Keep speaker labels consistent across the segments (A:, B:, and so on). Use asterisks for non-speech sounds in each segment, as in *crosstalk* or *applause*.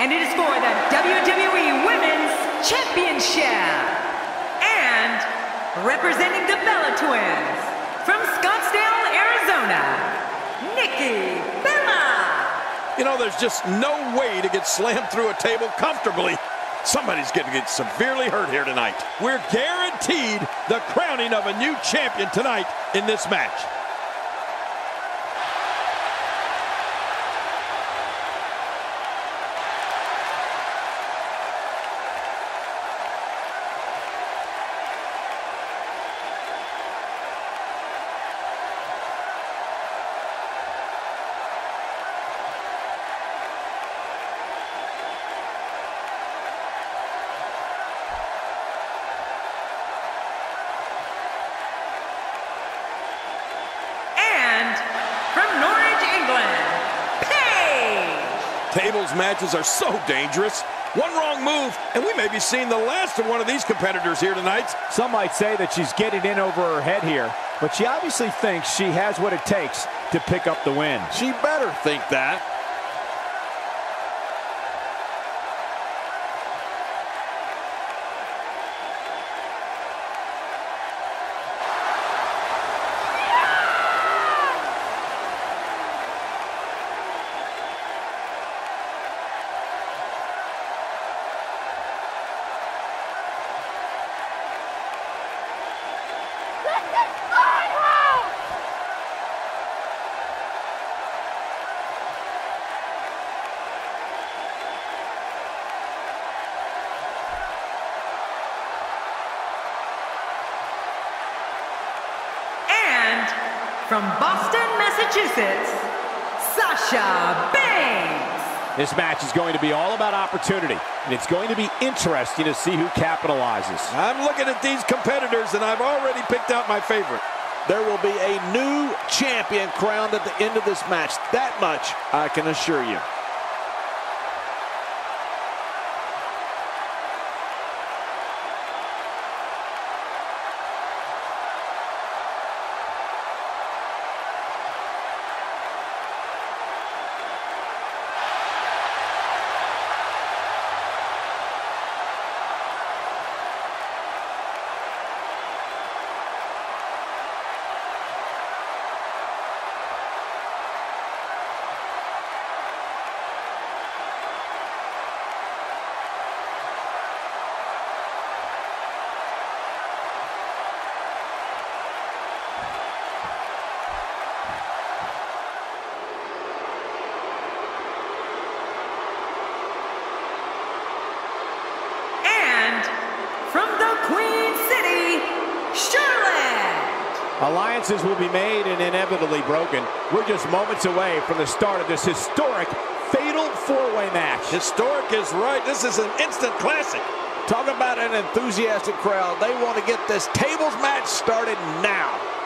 A: And it is for the WWE Women's Championship. And representing the Bella Twins from Scottsdale, Arizona, Nikki Bella.
B: You know, there's just no way to get slammed through a table comfortably. Somebody's going to get severely hurt here tonight. We're guaranteed the crowning of a new champion tonight in this match.
A: And from Norwich, England, Paige.
B: Tables matches are so dangerous. One wrong move, and we may be seeing the last of one of these competitors here tonight.
C: Some might say that she's getting in over her head here, but she obviously thinks she has what it takes to pick up the win.
B: She better think that.
A: And from Boston, Massachusetts, Sasha Banks.
C: This match is going to be all about opportunity, and it's going to be interesting to see who capitalizes.
B: I'm looking at these competitors, and I've already picked out my favorite.
D: There will be a new champion crowned at the end of this match. That much I can assure you.
A: And from the Queen City, Charlotte.
C: Alliances will be made and inevitably broken. We're just moments away from the start of this historic fatal four-way match.
B: Historic is right. This is an instant classic.
D: Talk about an enthusiastic crowd. They want to get this tables match started now.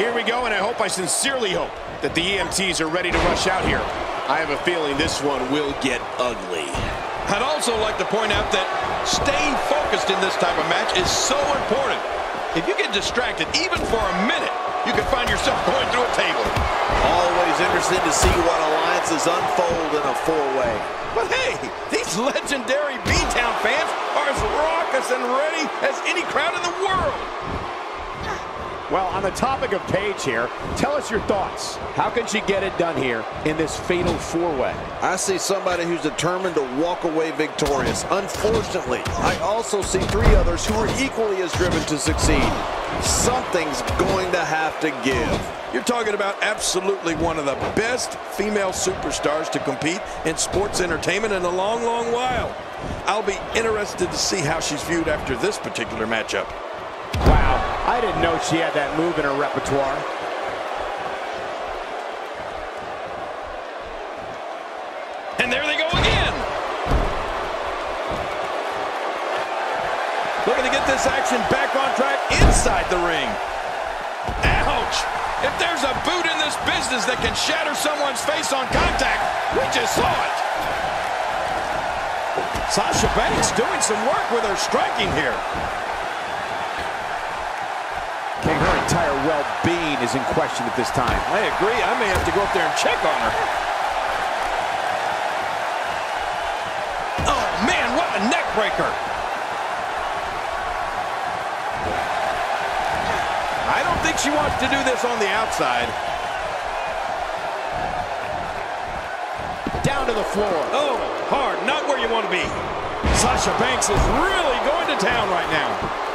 E: Here we go, and I hope, I sincerely hope, that the EMTs are ready to rush out here. I have a feeling this one will get ugly.
B: I'd also like to point out that staying focused in this type of match is so important. If you get distracted, even for a minute, you can find yourself *laughs* going through a table.
D: Always interested to see what alliances unfold in a four-way.
B: But hey, these legendary B-Town fans are as raucous and ready as any crowd in the world.
C: Well, on the topic of Paige here, tell us your thoughts. How can she get it done here in this fatal four-way?
D: I see somebody who's determined to walk away victorious. Unfortunately, I also see three others who are equally as driven to succeed. Something's going to have to give.
B: You're talking about absolutely one of the best female superstars to compete in sports entertainment in a long, long while. I'll be interested to see how she's viewed after this particular matchup.
C: Wow, I didn't know she had that move in her repertoire.
B: And there they go again. Looking to get this action back on track inside the ring. Ouch! If there's a boot in this business that can shatter someone's face on contact, we just saw it. Sasha Banks doing some work with her striking here.
C: Entire well-being is in question at this time.
B: I agree. I may have to go up there and check on her. Oh, man, what a neck breaker. I don't think she wants to do this on the outside.
C: Down to the floor.
B: Oh, hard. Not where you want to be. Sasha Banks is really going to town right now.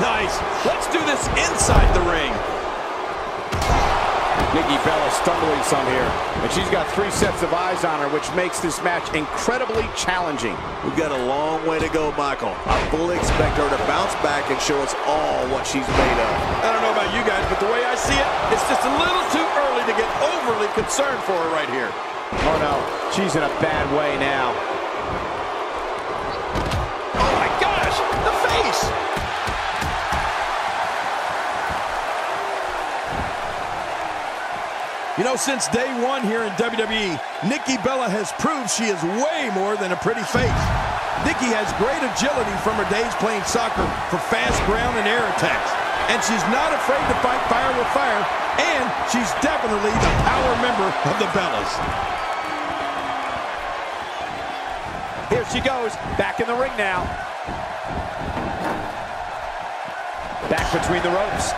B: Nice. Let's do this inside the ring.
C: Nikki Bella stumbling some here. And she's got three sets of eyes on her, which makes this match incredibly challenging.
D: We've got a long way to go, Michael. I fully expect her to bounce back and show us all what she's made of.
B: I don't know about you guys, but the way I see it, it's just a little too early to get overly concerned for her right here.
C: Oh, no. She's in a bad way now.
B: You know, since day one here in WWE, Nikki Bella has proved she is way more than a pretty face. Nikki has great agility from her days playing soccer for fast ground and air attacks. And she's not afraid to fight fire with fire, and she's definitely the power member of the Bellas.
C: Here she goes, back in the ring now. Back between the ropes.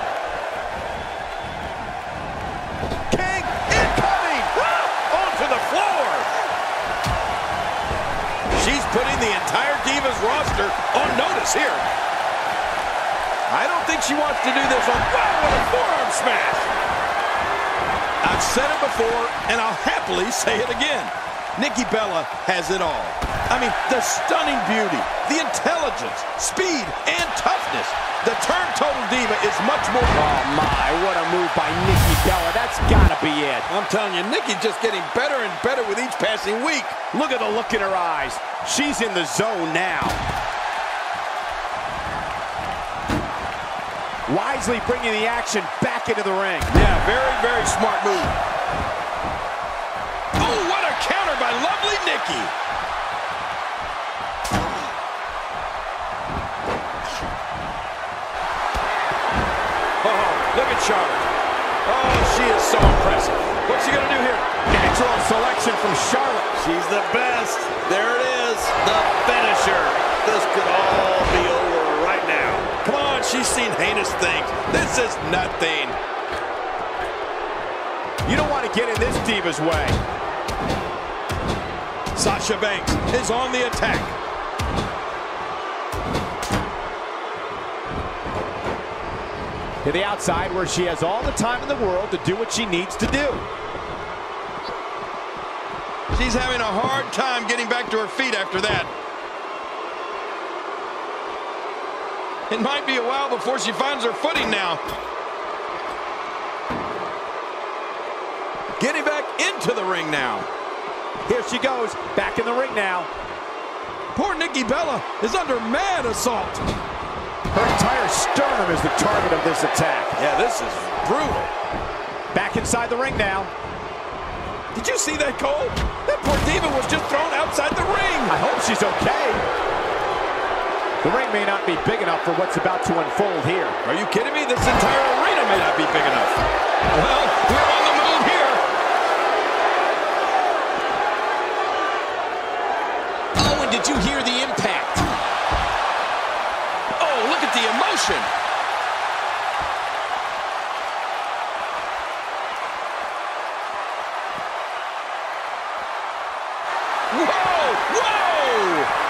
B: King incoming! Ah, onto the floor! She's putting the entire Divas roster on notice here. I don't think she wants to do this on... Wow, what a forearm smash! I've said it before, and I'll happily say it again. Nikki Bella has it all. I mean, the stunning beauty, the intelligence, speed, and toughness. The term Total Diva is much more...
C: Oh, my, what a move by Nikki Bella. That's gotta be it.
B: I'm telling you, Nikki's just getting better and better with each passing week.
C: Look at the look in her eyes. She's in the zone now. Wisely bringing the action back into the ring.
B: Yeah, very, very smart move. Oh, what a counter by lovely Nikki.
C: Selection from Charlotte.
D: She's the best. There it is, the finisher. This could all be over right now.
B: Come on, she's seen heinous things. This is nothing.
C: You don't want to get in this diva's way.
B: Sasha Banks is on the attack.
C: To the outside where she has all the time in the world to do what she needs to do.
B: She's having a hard time getting back to her feet after that. It might be a while before she finds her footing now. Getting back into the ring now.
C: Here she goes, back in the ring now.
B: Poor Nikki Bella is under mad assault.
C: Her entire sternum is the target of this attack.
B: Yeah, this is brutal.
C: Back inside the ring now.
B: Did you see that, Cole? That diva was just thrown outside the ring.
C: I hope she's okay. The ring may not be big enough for what's about to unfold here.
B: Are you kidding me? This entire arena may not be big enough. Well, we're on the move here.
F: Oh, and did you hear the impact?
B: Oh, look at the emotion. Whoa! Whoa!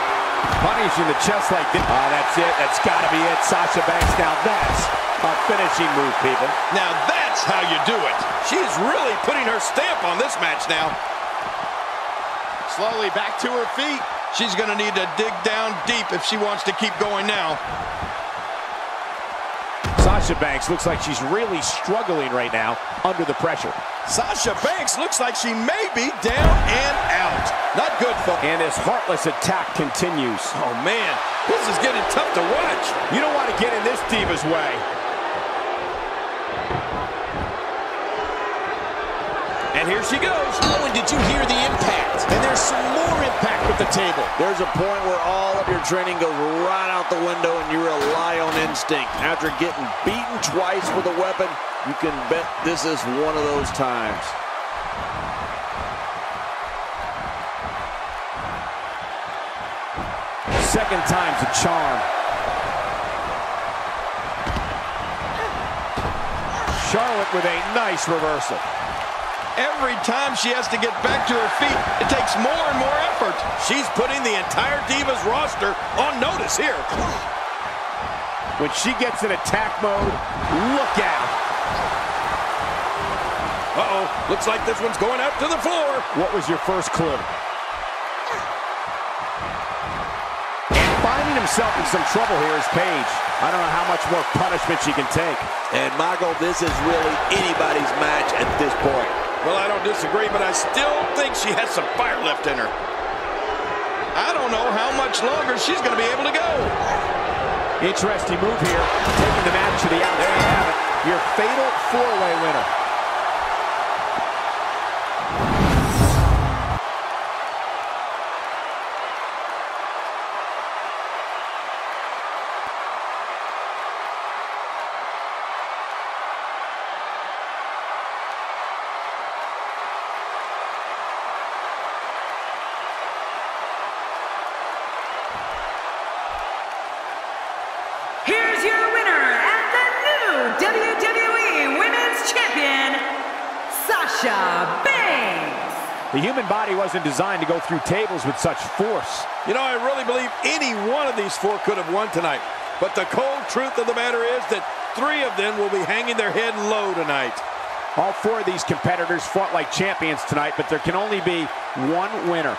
C: Punishing the chest like this. Oh, that's it. That's got to be it. Sasha Banks. Now that's a finishing move, people.
B: Now that's how you do it. She's really putting her stamp on this match now.
E: Slowly back to her feet.
B: She's going to need to dig down deep if she wants to keep going now.
C: Sasha Banks looks like she's really struggling right now under the pressure.
B: Sasha Banks looks like she may be down and out. Not good, folks.
C: And this heartless attack continues.
B: Oh, man. This is getting tough to watch.
C: You don't want to get in this diva's way.
B: And here she goes.
F: Oh, and did you hear the impact? And there's some more impact with the table.
D: There's a point where all of your training goes right out the window and you rely on instinct. After getting beaten twice with a weapon, you can bet this is one of those times.
C: Second time's a charm. Charlotte with a nice reversal.
B: Every time she has to get back to her feet, it takes more and more effort. She's putting the entire Divas roster on notice here.
C: When she gets in attack mode, look out.
B: Uh-oh, looks like this one's going out to the floor.
C: What was your first clue? Finding himself in some trouble here is Paige. I don't know how much more punishment she can take.
D: And Michael, this is really anybody's match at this point.
B: Disagree, but I still think she has some fire left in her. I don't know how much longer she's going to be able to go.
C: Interesting move here, taking the match to the outside. There you have it, your fatal four-way winner.
A: Sasha Banks.
C: The human body wasn't designed to go through tables with such force.
B: You know, I really believe any one of these four could have won tonight. But the cold truth of the matter is that three of them will be hanging their head low tonight.
C: All four of these competitors fought like champions tonight, but there can only be one winner.